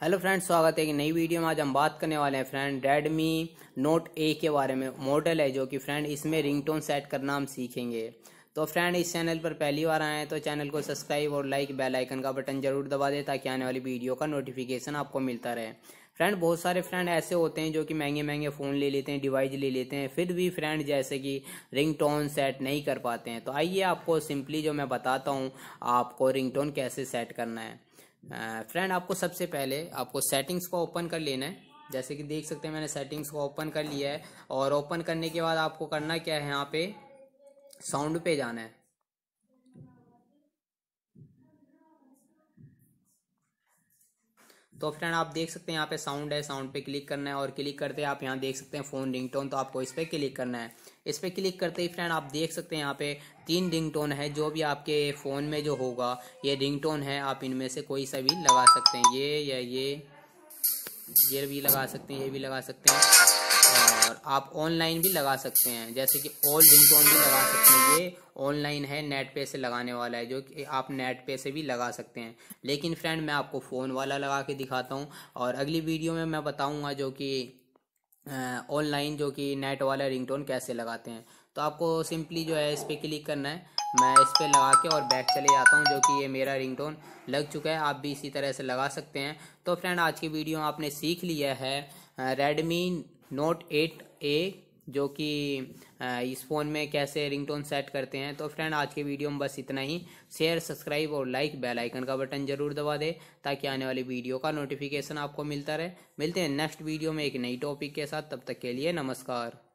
Hello friends, स्वागत है कि नई वीडियो में। आज हम बात करने वाले हैं फ्रेंड रेडमी नोट ए के बारे में। मॉडल है जो कि फ्रेंड इसमें रिंगटोन सेट करना हम सीखेंगे। तो फ्रेंड, इस चैनल पर पहली बार आए हैं तो चैनल को सब्सक्राइब और लाइक, बेल आइकन का बटन ज़रूर दबा दें ताकि आने वाली वीडियो का नोटिफिकेशन आपको मिलता रहे। फ्रेंड, बहुत सारे फ्रेंड ऐसे होते हैं जो कि महँगे महँगे फ़ोन ले लेते हैं डिवाइस ले लेते हैं, फिर भी फ्रेंड जैसे कि रिंगटोन सेट नहीं कर पाते हैं। तो आइए आपको सिंपली जो मैं बताता हूँ, आपको रिंगटोन कैसे सेट करना है। फ्रेंड आपको सबसे पहले आपको सेटिंग्स को ओपन कर लेना है। जैसे कि देख सकते हैं मैंने सेटिंग्स को ओपन कर लिया है। और ओपन करने के बाद आपको करना क्या है, यहाँ पे साउंड पे जाना है। तो फ्रेंड आप देख सकते हैं यहाँ पे साउंड है साउंड पे क्लिक करना है और क्लिक करते हैं आप यहाँ देख सकते हैं फ़ोन रिंगटोन तो आपको इस पर क्लिक करना है। इस पर क्लिक करते ही फ्रेंड आप देख सकते हैं यहाँ पे तीन रिंगटोन है, जो भी आपके फ़ोन में जो होगा, ये रिंगटोन है, आप इनमें से कोई सा भी लगा सकते हैं। ये, या, ये ये भी लगा सकते हैं, ये भी लगा सकते हैं। और आप ऑनलाइन भी लगा सकते हैं। जैसे कि ऑल रिंगटोन भी लगा सकते हैं। ये ऑनलाइन है नेट पे से लगाने वाला है, जो कि आप नेट पे से भी लगा सकते हैं। लेकिन फ्रेंड मैं आपको फ़ोन वाला लगा के दिखाता हूँ। और अगली वीडियो में मैं बताऊँगा जो कि ऑनलाइन जो कि नेट वाला रिंगटोन कैसे लगाते हैं। तो आपको सिंपली जो है इस पर क्लिक करना है। मैं इस पर लगा के और बैक चले जाता हूँ, जो कि ये मेरा रिंगटोन लग चुका है। आप भी इसी तरह से लगा सकते हैं। तो फ्रेंड आज की वीडियो आपने सीख लिया है रेडमी नोट एट ए, जो कि इस फ़ोन में कैसे रिंगटोन सेट करते हैं। तो फ्रेंड, आज के वीडियो में बस इतना ही। शेयर, सब्सक्राइब और लाइक बेल आइकन का बटन ज़रूर दबा दे, ताकि आने वाली वीडियो का नोटिफिकेशन आपको मिलता रहे। मिलते हैं नेक्स्ट वीडियो में एक नई टॉपिक के साथ। तब तक के लिए नमस्कार।